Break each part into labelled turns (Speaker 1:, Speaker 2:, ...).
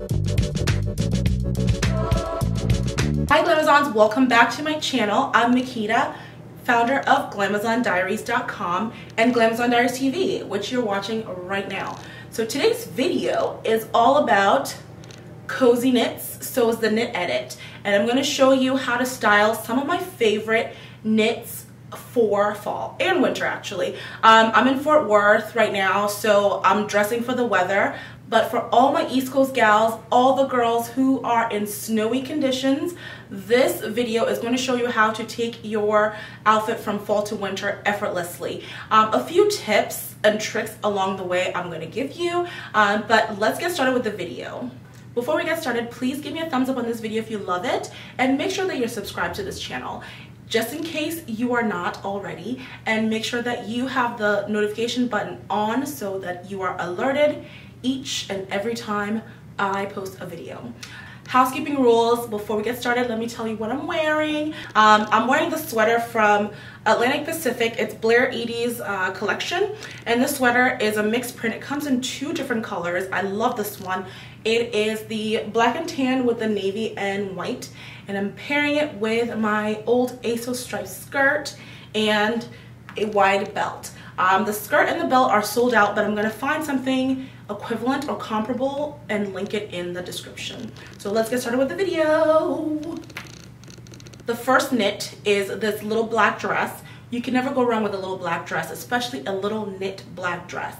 Speaker 1: Hi Glamazons, welcome back to my channel. I'm Makita, founder of GlamazonDiaries.com and Glamazon Diaries TV, which you're watching right now. So today's video is all about cozy knits, so is the knit edit. And I'm gonna show you how to style some of my favorite knits for fall and winter actually. Um, I'm in Fort Worth right now, so I'm dressing for the weather. But for all my East Coast gals, all the girls who are in snowy conditions, this video is going to show you how to take your outfit from fall to winter effortlessly. Um, a few tips and tricks along the way I'm going to give you, um, but let's get started with the video. Before we get started, please give me a thumbs up on this video if you love it and make sure that you're subscribed to this channel just in case you are not already and make sure that you have the notification button on so that you are alerted each and every time I post a video. Housekeeping rules, before we get started, let me tell you what I'm wearing. Um, I'm wearing the sweater from Atlantic Pacific. It's Blair Eadie's uh, collection. And this sweater is a mixed print. It comes in two different colors. I love this one. It is the black and tan with the navy and white. And I'm pairing it with my old ASOS striped skirt and a wide belt. Um, the skirt and the belt are sold out, but I'm gonna find something equivalent or comparable and link it in the description. So let's get started with the video. The first knit is this little black dress. You can never go wrong with a little black dress, especially a little knit black dress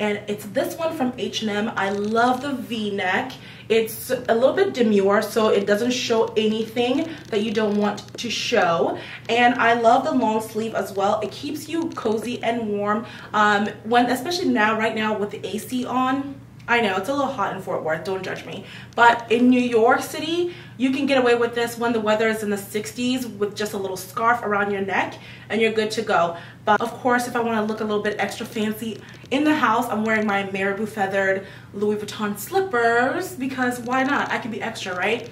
Speaker 1: and it's this one from H&M. I love the v-neck. It's a little bit demure, so it doesn't show anything that you don't want to show. And I love the long sleeve as well. It keeps you cozy and warm, um, when especially now, right now with the AC on. I know, it's a little hot in Fort Worth, don't judge me. But in New York City, you can get away with this when the weather is in the 60s with just a little scarf around your neck and you're good to go. But of course, if I wanna look a little bit extra fancy in the house, I'm wearing my Marabou feathered Louis Vuitton slippers because why not? I can be extra, right?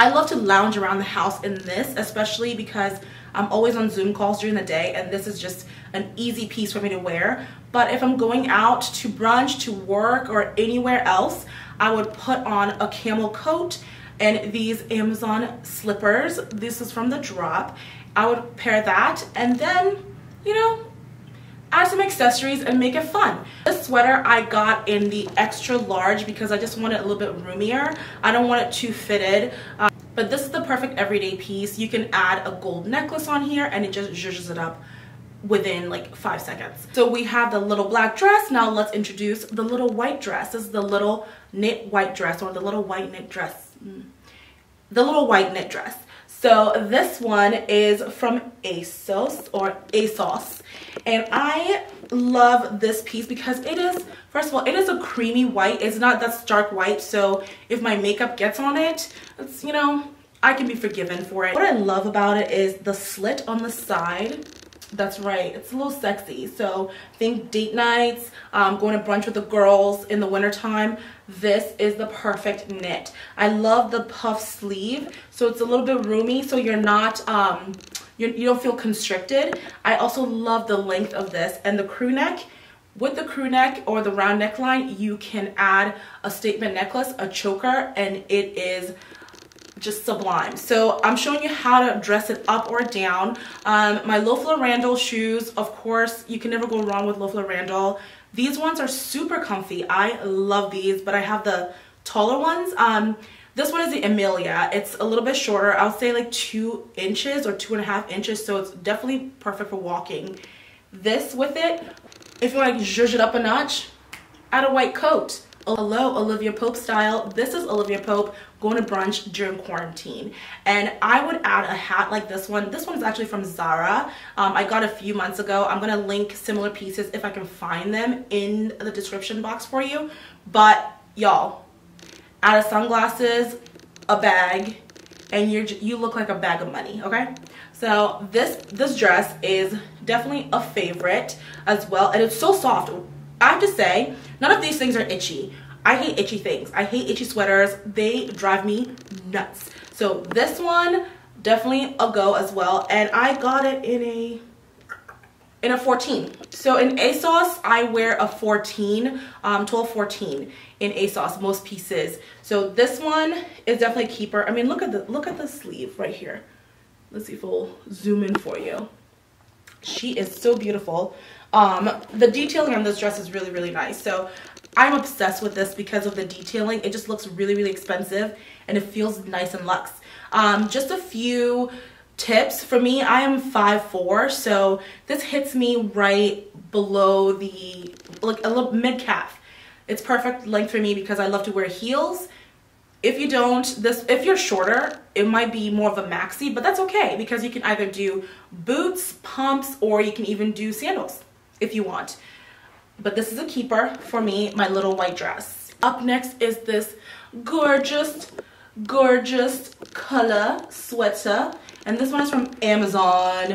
Speaker 1: I love to lounge around the house in this, especially because I'm always on Zoom calls during the day and this is just an easy piece for me to wear. But if I'm going out to brunch, to work, or anywhere else, I would put on a camel coat and these Amazon slippers. This is from the drop. I would pair that and then, you know, add some accessories and make it fun. This sweater I got in the extra large because I just want it a little bit roomier. I don't want it too fitted. Um, but this is the perfect everyday piece. You can add a gold necklace on here and it just zhuzhes it up within like five seconds. So we have the little black dress. Now let's introduce the little white dress. This is the little knit white dress or the little white knit dress. Mm. The little white knit dress. So this one is from ASOS or ASOS. And I love this piece because it is, first of all, it is a creamy white. It's not that stark white. So if my makeup gets on it, it's, you know, I can be forgiven for it. What I love about it is the slit on the side that's right. It's a little sexy. So think date nights, um, going to brunch with the girls in the wintertime. This is the perfect knit. I love the puff sleeve. So it's a little bit roomy so you're not, um, you're, you don't feel constricted. I also love the length of this and the crew neck. With the crew neck or the round neckline, you can add a statement necklace, a choker, and it is just sublime. So I'm showing you how to dress it up or down. Um, my Loeffler Randall shoes, of course, you can never go wrong with Loeffler Randall. These ones are super comfy. I love these, but I have the taller ones. Um, this one is the Emilia. It's a little bit shorter. I'll say like two inches or two and a half inches. So it's definitely perfect for walking. This with it, if you want to zhuzh it up a notch, add a white coat. Hello, Olivia Pope style. This is Olivia Pope going to brunch during quarantine. And I would add a hat like this one. This one is actually from Zara. Um, I got a few months ago. I'm going to link similar pieces if I can find them in the description box for you. But y'all, add of sunglasses, a bag, and you're you look like a bag of money, okay? So this this dress is definitely a favorite as well. And it's so soft. I have to say, none of these things are itchy. I hate itchy things. I hate itchy sweaters. They drive me nuts. So this one, definitely a go as well. And I got it in a in a 14. So in ASOS, I wear a 14, um, 12, 14 in ASOS, most pieces. So this one is definitely keeper. I mean, look at the, look at the sleeve right here. Let's see if we'll zoom in for you. She is so beautiful. Um, the detailing on this dress is really, really nice. So I'm obsessed with this because of the detailing. It just looks really, really expensive and it feels nice and luxe. Um, just a few tips. For me, I am 5'4", so this hits me right below the, like a little mid-calf. It's perfect length for me because I love to wear heels. If you don't, this if you're shorter, it might be more of a maxi, but that's okay because you can either do boots, pumps, or you can even do sandals if you want. But this is a keeper for me, my little white dress. Up next is this gorgeous, gorgeous color sweater and this one is from Amazon.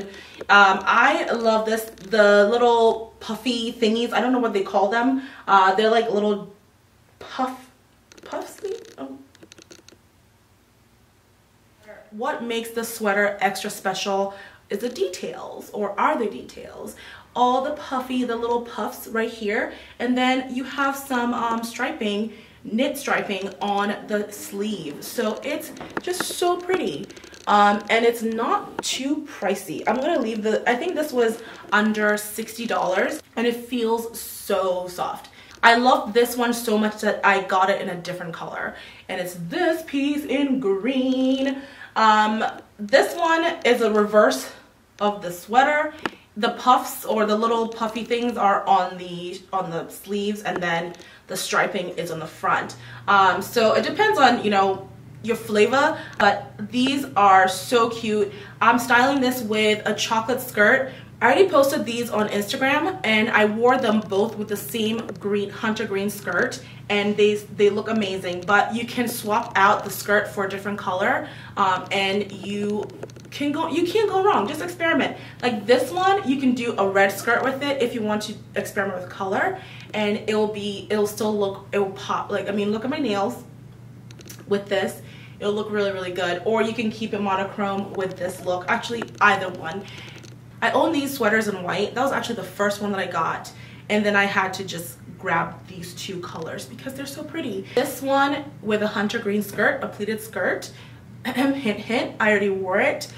Speaker 1: Um, I love this, the little puffy thingies. I don't know what they call them. Uh, they're like little puff, puff? Oh. What makes the sweater extra special is the details, or are the details. All the puffy, the little puffs right here, and then you have some um, striping knit striping on the sleeve. So it's just so pretty. Um, and it's not too pricey. I'm gonna leave the, I think this was under $60 and it feels so soft. I love this one so much that I got it in a different color. And it's this piece in green. Um, this one is a reverse of the sweater the puffs or the little puffy things are on the on the sleeves and then the striping is on the front um, so it depends on you know your flavor but these are so cute. I'm styling this with a chocolate skirt. I already posted these on Instagram and I wore them both with the same green hunter green skirt and they they look amazing. But you can swap out the skirt for a different color um, and you can go you can't go wrong. Just experiment. Like this one you can do a red skirt with it if you want to experiment with color and it'll be it'll still look it will pop like I mean look at my nails with this it'll look really really good. Or you can keep it monochrome with this look. Actually either one. I own these sweaters in white. That was actually the first one that I got. And then I had to just grab these two colors because they're so pretty. This one with a hunter green skirt a pleated skirt. Hint hint. I already wore it.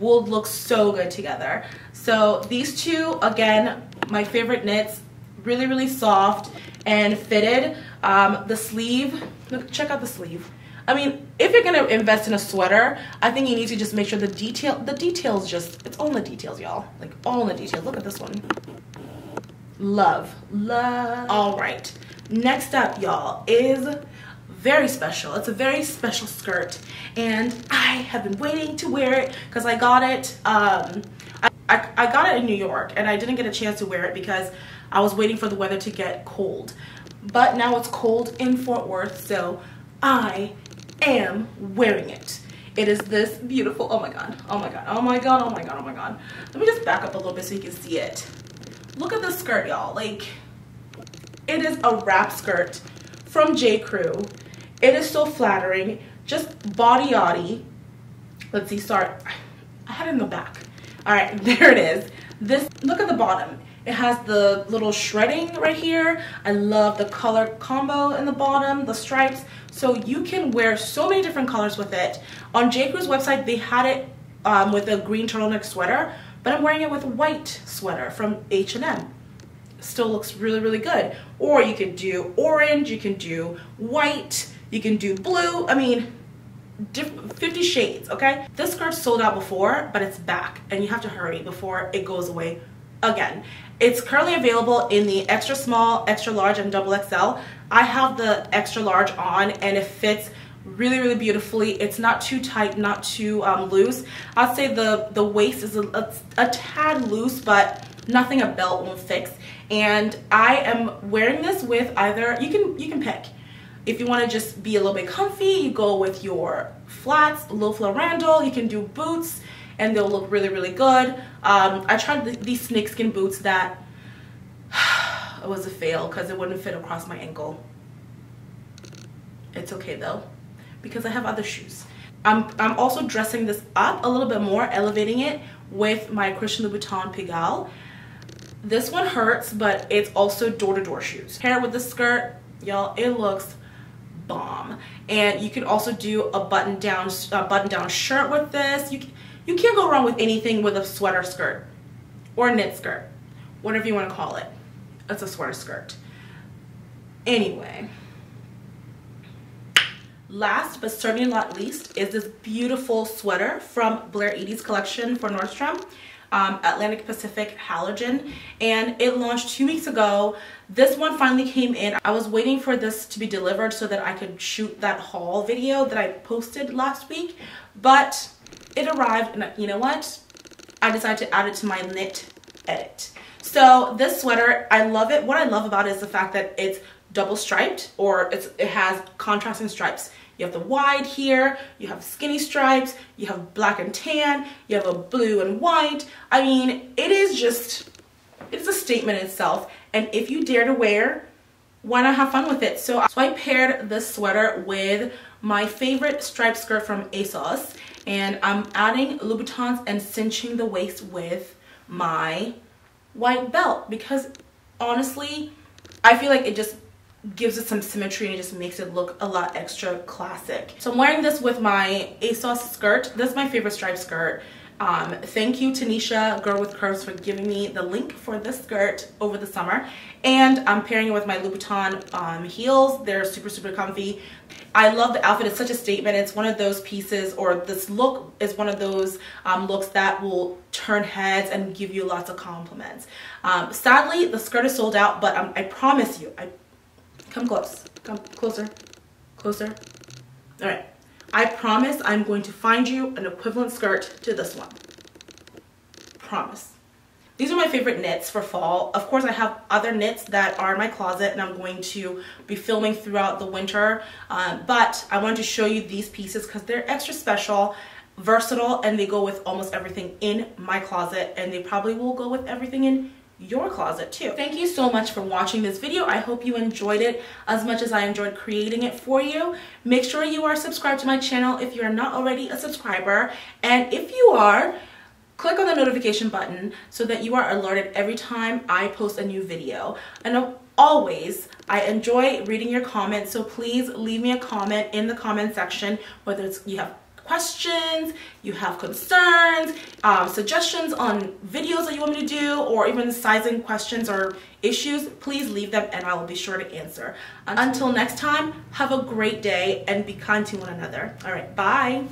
Speaker 1: Would look so good together. So these two again my favorite knits. Really really soft and fitted. Um, the sleeve. Look check out the sleeve I mean, if you're gonna invest in a sweater, I think you need to just make sure the detail, the details just, it's all in the details, y'all. Like all in the details. Look at this one. Love, love. All right, next up, y'all, is very special. It's a very special skirt and I have been waiting to wear it because I got it, um, I, I, I got it in New York and I didn't get a chance to wear it because I was waiting for the weather to get cold. But now it's cold in Fort Worth, so I am wearing it. It is this beautiful, oh my God, oh my God, oh my God, oh my God, oh my God. Let me just back up a little bit so you can see it. Look at this skirt, y'all. Like, it is a wrap skirt from J. Crew. It is so flattering. Just body yachty. Let's see, start. I had it in the back. All right, there it is. This, look at the bottom. It has the little shredding right here. I love the color combo in the bottom, the stripes. So you can wear so many different colors with it. On J. Crew's website, they had it um, with a green turtleneck sweater, but I'm wearing it with a white sweater from H&M still looks really, really good. Or you could do orange, you can do white, you can do blue. I mean, 50 shades, okay? This skirt sold out before, but it's back and you have to hurry before it goes away again. It's currently available in the extra small, extra large, and double XL. I have the extra large on and it fits really really beautifully it's not too tight not too um, loose I'd say the the waist is a, a, a tad loose but nothing a belt won't fix and I am wearing this with either you can you can pick if you want to just be a little bit comfy you go with your flats Loeffler Randall you can do boots and they'll look really really good um, I tried the, these snakeskin boots that it was a fail because it wouldn't fit across my ankle it's okay though because I have other shoes I'm, I'm also dressing this up a little bit more elevating it with my Christian Louboutin Pigalle This one hurts, but it's also door-to-door -door shoes. Pair it with the skirt, y'all, it looks bomb. And you can also do a button-down button-down shirt with this. You, you can't go wrong with anything with a sweater skirt or a knit skirt, whatever you want to call it. It's a sweater skirt. Anyway, last but certainly not least is this beautiful sweater from Blair Eadie's collection for Nordstrom. Um, Atlantic Pacific Halogen and it launched two weeks ago. This one finally came in. I was waiting for this to be delivered so that I could shoot that haul video that I posted last week but it arrived and you know what? I decided to add it to my knit edit. So this sweater, I love it. What I love about it is the fact that it's double striped or it's it has contrasting stripes. You have the wide here, you have skinny stripes, you have black and tan, you have a blue and white. I mean, it is just, it's a statement itself. And if you dare to wear, why not have fun with it? So, so I paired this sweater with my favorite striped skirt from ASOS. And I'm adding Louboutins and cinching the waist with my white belt because honestly, I feel like it just gives it some symmetry and it just makes it look a lot extra classic. So I'm wearing this with my ASOS skirt. This is my favorite striped skirt. Um, thank you Tanesha Girl with Curves for giving me the link for this skirt over the summer. And I'm pairing it with my Louboutin um, heels. They're super, super comfy. I love the outfit. It's such a statement. It's one of those pieces or this look is one of those um, looks that will turn heads and give you lots of compliments. Um, sadly, the skirt is sold out, but um, I promise you, I come close, come closer, closer. All right. I promise I'm going to find you an equivalent skirt to this one. Promise. These are my favorite knits for fall. Of course, I have other knits that are in my closet and I'm going to be filming throughout the winter. Um, but I wanted to show you these pieces because they're extra special, versatile, and they go with almost everything in my closet. And they probably will go with everything in your closet too. Thank you so much for watching this video. I hope you enjoyed it as much as I enjoyed creating it for you. Make sure you are subscribed to my channel if you're not already a subscriber. And if you are, click on the notification button so that you are alerted every time I post a new video. And always, I enjoy reading your comments, so please leave me a comment in the comment section, whether it's you have questions, you have concerns, um, suggestions on videos that you want me to do, or even sizing questions or issues, please leave them and I will be sure to answer. Until next time, have a great day and be kind to one another. All right, bye.